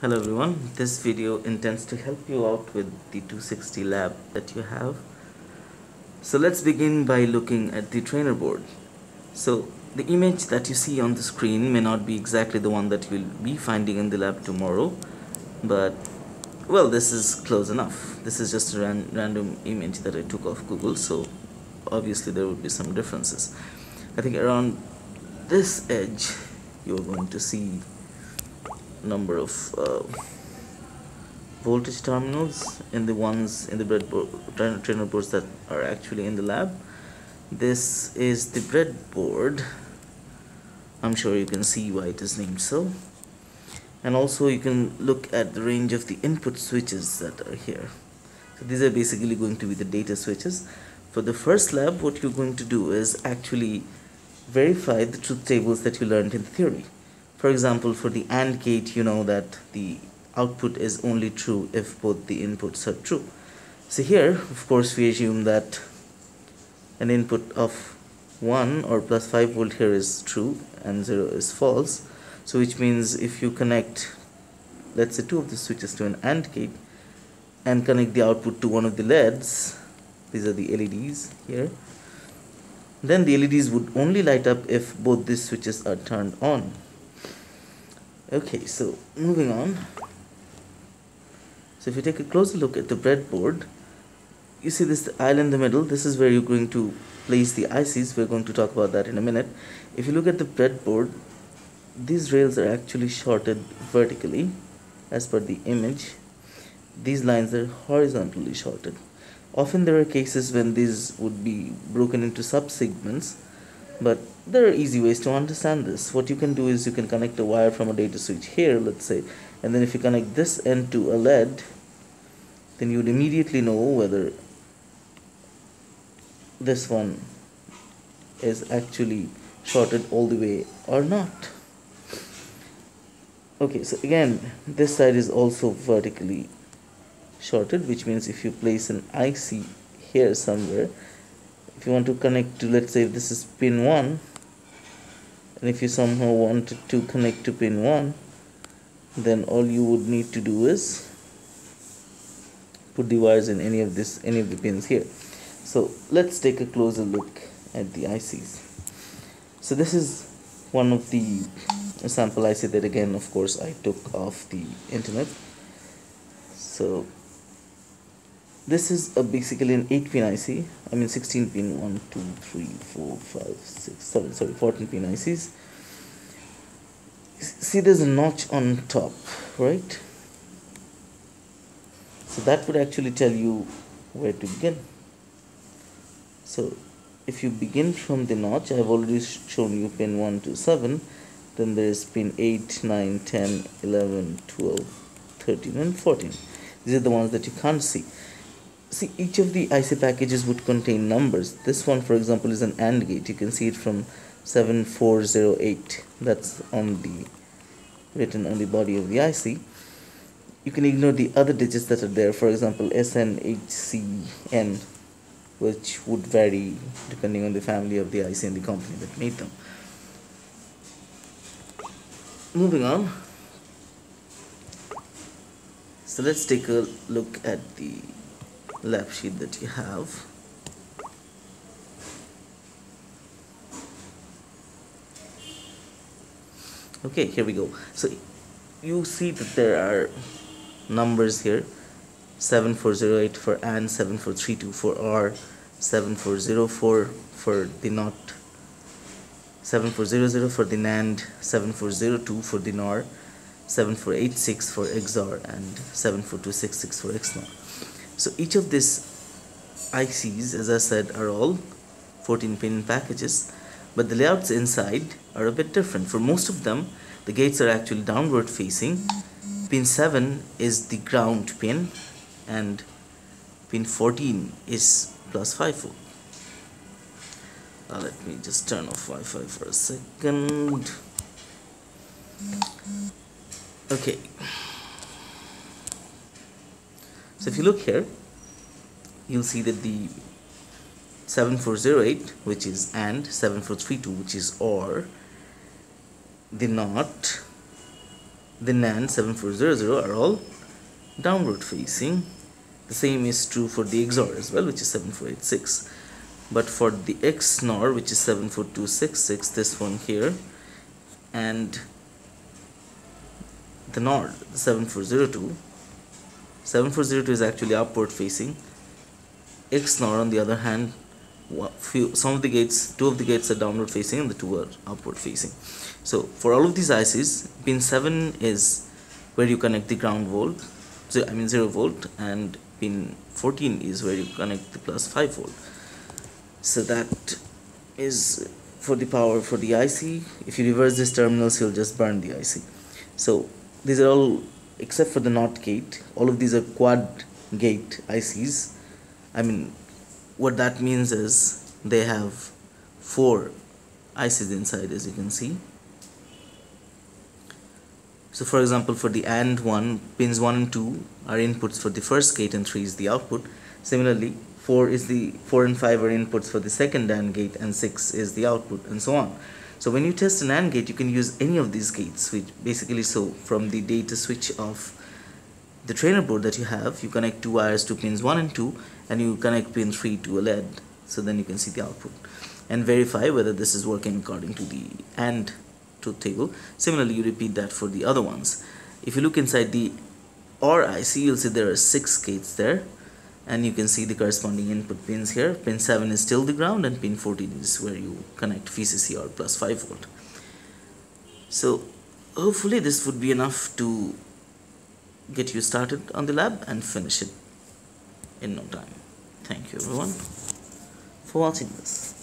Hello everyone, this video intends to help you out with the 260 lab that you have. So let's begin by looking at the trainer board. So the image that you see on the screen may not be exactly the one that you'll be finding in the lab tomorrow, but well this is close enough. This is just a ran random image that I took off Google, so obviously there would be some differences. I think around this edge you're going to see number of uh, voltage terminals in the ones in the breadboard trainer boards that are actually in the lab. This is the breadboard I'm sure you can see why it is named so. And also you can look at the range of the input switches that are here. So these are basically going to be the data switches. For the first lab what you're going to do is actually verify the truth tables that you learned in theory for example for the AND gate you know that the output is only true if both the inputs are true. So here of course we assume that an input of 1 or plus 5 volt here is true and 0 is false. So which means if you connect let's say two of the switches to an AND gate and connect the output to one of the LEDs these are the LEDs here then the LEDs would only light up if both these switches are turned on okay so moving on. So if you take a closer look at the breadboard you see this aisle in the middle. This is where you're going to place the ICs we're going to talk about that in a minute. If you look at the breadboard these rails are actually shorted vertically as per the image. These lines are horizontally shorted. Often there are cases when these would be broken into sub-segments, but there are easy ways to understand this. What you can do is you can connect a wire from a data switch here let's say and then if you connect this end to a LED then you would immediately know whether this one is actually shorted all the way or not. Okay so again this side is also vertically shorted which means if you place an IC here somewhere if you want to connect to let's say this is pin 1 and if you somehow wanted to connect to pin 1 then all you would need to do is put the wires in any of this any of the pins here. So let's take a closer look at the ICs so this is one of the sample IC that again of course I took off the internet. So this is basically an 8 pin IC I mean 16 pin 1 2 3 4 5 6 7 sorry 14 pin ICs see there's a notch on top right? So that would actually tell you where to begin. So if you begin from the notch I've already shown you pin 1 to 7 then there's pin 8 9 10 11 12 13 and 14 these are the ones that you can't see see each of the IC packages would contain numbers. This one for example is an AND gate. You can see it from 7408 that's on the written on the body of the IC you can ignore the other digits that are there. For example SN HCN which would vary depending on the family of the IC and the company that made them. Moving on. So let's take a look at the lab sheet that you have. Okay here we go. So you see that there are numbers here. 7408 for AND 7432 for OR 7404 for the NOT 7400 for the NAND 7402 for the NOR 7486 for XOR and 74266 for XNOR so each of these ICs as I said are all 14 pin packages but the layouts inside are a bit different. For most of them the gates are actually downward facing. Pin 7 is the ground pin and pin 14 is plus 5 volt uh, let me just turn off Wi-Fi for a second. Okay so if you look here you'll see that the 7408 which is AND 7432 which is OR the NOT the NAND 7400 are all downward facing. The same is true for the XOR as well which is 7486 but for the XNOR which is 74266 this one here and the NOR 7402 7402 is actually upward facing. XNOR on the other hand few some of the gates two of the gates are downward facing and the two are upward facing. So for all of these ICs pin 7 is where you connect the ground volt so I mean 0 volt and pin 14 is where you connect the plus 5 volt. So that is for the power for the IC if you reverse these terminals you'll just burn the IC so these are all except for the NOT gate all of these are quad gate ICs I mean what that means is they have four ICs inside as you can see. So for example for the AND one pins 1 and 2 are inputs for the first gate and 3 is the output. Similarly 4 is the 4 and 5 are inputs for the second AND gate and 6 is the output and so on so when you test an AND gate you can use any of these gates which basically so from the data switch of the trainer board that you have you connect two wires to pins 1 and 2 and you connect pin 3 to a LED so then you can see the output and verify whether this is working according to the AND truth table. Similarly you repeat that for the other ones. If you look inside the OR IC you'll see there are six gates there and you can see the corresponding input pins here. Pin 7 is still the ground and pin 14 is where you connect VCC or plus 5 volt. So hopefully this would be enough to get you started on the lab and finish it in no time. Thank you everyone for watching this